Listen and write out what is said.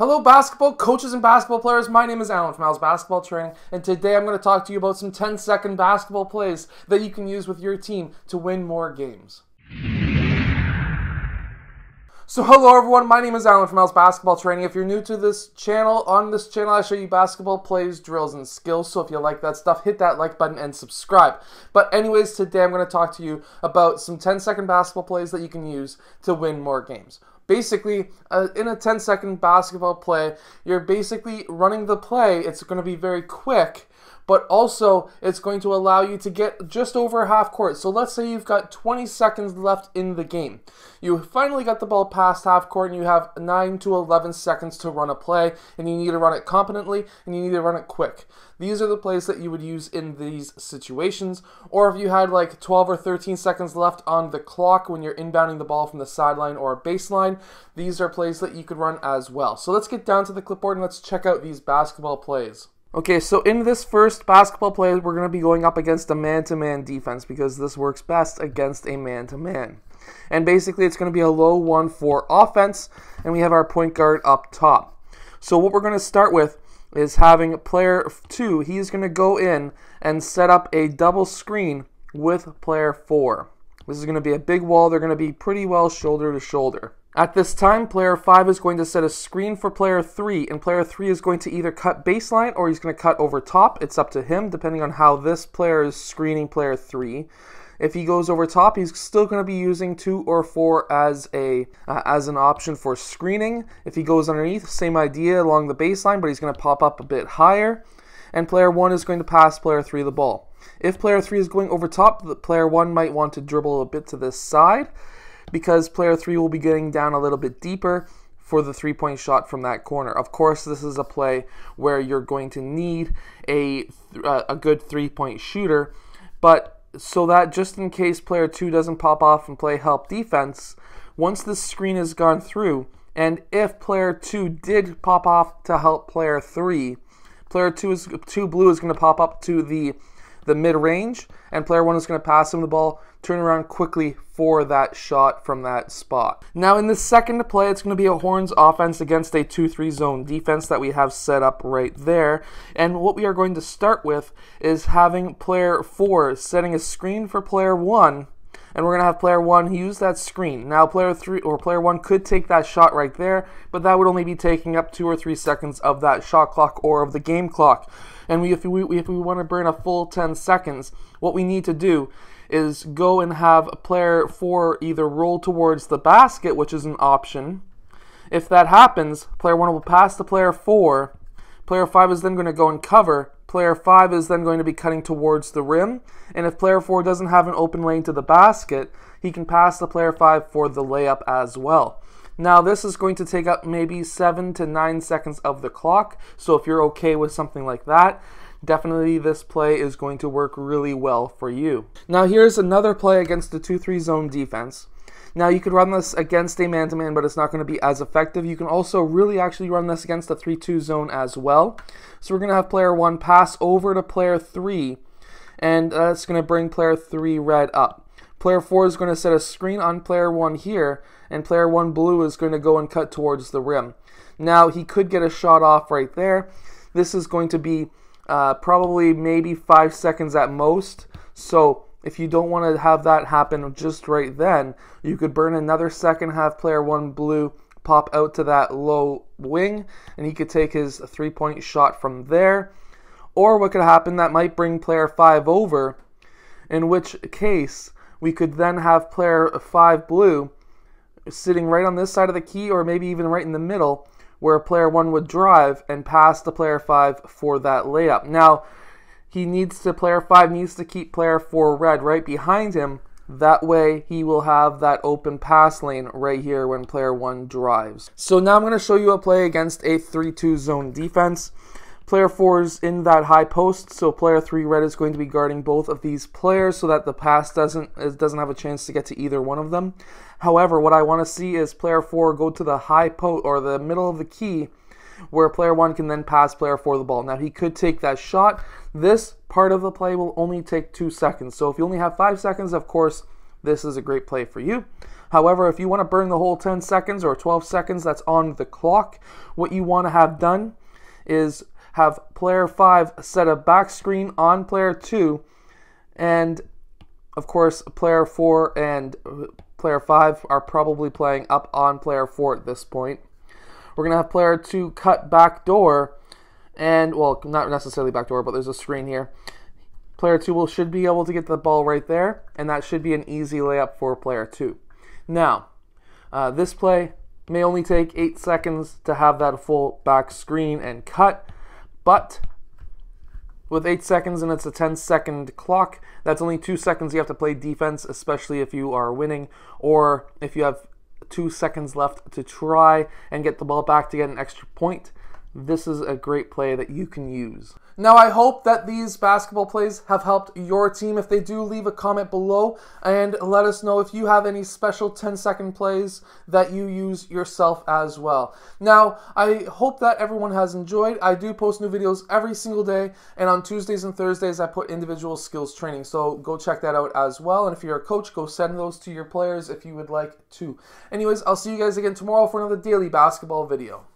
Hello, basketball coaches and basketball players. My name is Allen from Al's Basketball Training, and today I'm going to talk to you about some 10 second basketball plays that you can use with your team to win more games. So, hello everyone, my name is Allen from Al's Basketball Training. If you're new to this channel, on this channel I show you basketball plays, drills, and skills. So, if you like that stuff, hit that like button and subscribe. But, anyways, today I'm going to talk to you about some 10 second basketball plays that you can use to win more games. Basically, uh, in a 10 second basketball play, you're basically running the play. It's going to be very quick, but also it's going to allow you to get just over half court. So let's say you've got 20 seconds left in the game. You finally got the ball past half court and you have 9 to 11 seconds to run a play, and you need to run it competently and you need to run it quick. These are the plays that you would use in these situations. Or if you had like 12 or 13 seconds left on the clock when you're inbounding the ball from the sideline or a baseline, these are plays that you could run as well. So let's get down to the clipboard and let's check out these basketball plays. Okay, so in this first basketball play, we're going to be going up against a man-to-man defense because this works best against a man-to-man. And basically, it's going to be a low one for offense, and we have our point guard up top. So what we're going to start with is having player two. He's going to go in and set up a double screen with player four. This is going to be a big wall. They're going to be pretty well shoulder to shoulder. At this time, player 5 is going to set a screen for player 3, and player 3 is going to either cut baseline or he's going to cut over top. It's up to him, depending on how this player is screening player 3. If he goes over top, he's still going to be using 2 or 4 as a uh, as an option for screening. If he goes underneath, same idea along the baseline, but he's going to pop up a bit higher. And player 1 is going to pass player 3 the ball. If player 3 is going over top, the player 1 might want to dribble a bit to this side because player 3 will be getting down a little bit deeper for the three point shot from that corner. Of course, this is a play where you're going to need a, uh, a good three point shooter, but so that just in case player 2 doesn't pop off and play help defense, once this screen has gone through, and if player 2 did pop off to help player 3, player 2 is 2 blue is going to pop up to the the mid range, and player one is going to pass him the ball, turn around quickly for that shot from that spot. Now, in the second play, it's going to be a Horns offense against a 2 3 zone defense that we have set up right there. And what we are going to start with is having player four setting a screen for player one and we're going to have player one use that screen. Now, player three or player one could take that shot right there, but that would only be taking up two or three seconds of that shot clock or of the game clock. And we, if we if we want to burn a full 10 seconds, what we need to do is go and have player four either roll towards the basket, which is an option. If that happens, player one will pass to player four. Player five is then going to go and cover Player 5 is then going to be cutting towards the rim, and if player 4 doesn't have an open lane to the basket, he can pass the player 5 for the layup as well. Now, this is going to take up maybe 7 to 9 seconds of the clock, so if you're okay with something like that, definitely this play is going to work really well for you. Now, here's another play against the 2 3 zone defense. Now, you could run this against a man to man, but it's not going to be as effective. You can also really actually run this against a 3 2 zone as well. So, we're going to have player 1 pass over to player 3, and that's going to bring player 3 red up. Player 4 is going to set a screen on player 1 here, and player 1 blue is going to go and cut towards the rim. Now, he could get a shot off right there. This is going to be uh, probably maybe 5 seconds at most. So, if you don't want to have that happen just right then, you could burn another second, half player one blue pop out to that low wing, and he could take his three point shot from there. Or what could happen that might bring player five over, in which case we could then have player five blue sitting right on this side of the key, or maybe even right in the middle, where player one would drive and pass to player five for that layup. Now, he needs to player five needs to keep player four red right behind him. That way he will have that open pass lane right here when player one drives. So now I'm going to show you a play against a 3-2 zone defense. Player 4 is in that high post, so player 3 red is going to be guarding both of these players so that the pass doesn't doesn't have a chance to get to either one of them. However, what I want to see is player 4 go to the high post or the middle of the key where player one can then pass player four the ball. Now he could take that shot. This part of the play will only take two seconds. So if you only have five seconds, of course, this is a great play for you. However, if you want to burn the whole 10 seconds or 12 seconds that's on the clock, what you want to have done is have player 5 set a back screen on player 2 and of course player 4 and player 5 are probably playing up on player 4 at this point. We're going to have player 2 cut back door and well not necessarily backdoor, but there's a screen here. Player 2 will should be able to get the ball right there and that should be an easy layup for player 2. Now, uh, this play may only take 8 seconds to have that full back screen and cut, but with 8 seconds and it's a 10 second clock, that's only 2 seconds you have to play defense, especially if you are winning or if you have 2 seconds left to try and get the ball back to get an extra point this is a great play that you can use. Now, I hope that these basketball plays have helped your team. If they do, leave a comment below and let us know if you have any special 10 second plays that you use yourself as well. Now, I hope that everyone has enjoyed. I do post new videos every single day, and on Tuesdays and Thursdays, I put individual skills training. So go check that out as well. And if you're a coach, go send those to your players if you would like to. Anyways, I'll see you guys again tomorrow for another daily basketball video.